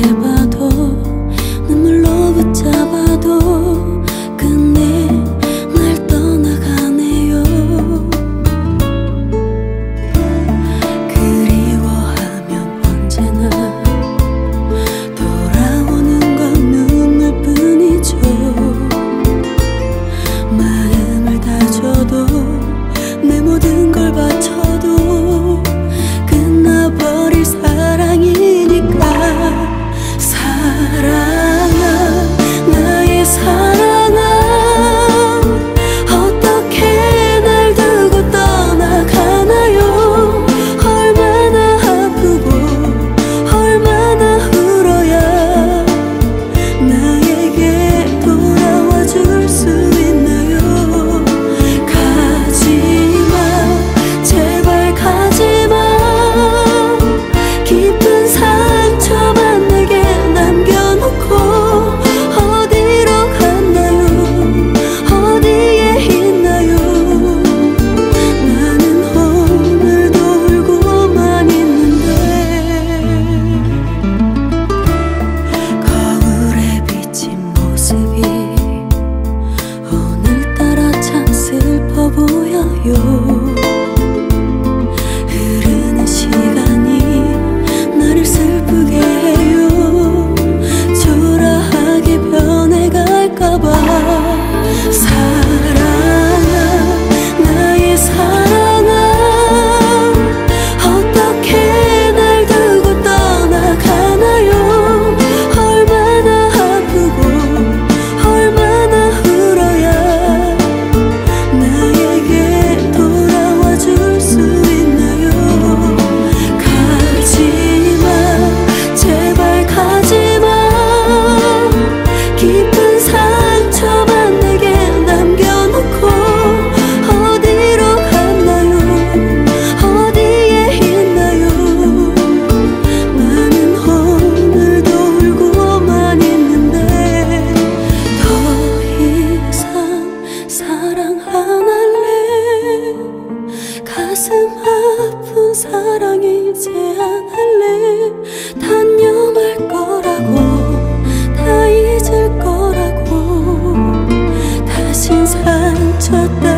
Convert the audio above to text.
Yeah. 사랑 안 할래? 가슴 아픈 사랑 이제 안 할래? 단념할 거라고 다 잊을 거라고. 다신 상처 따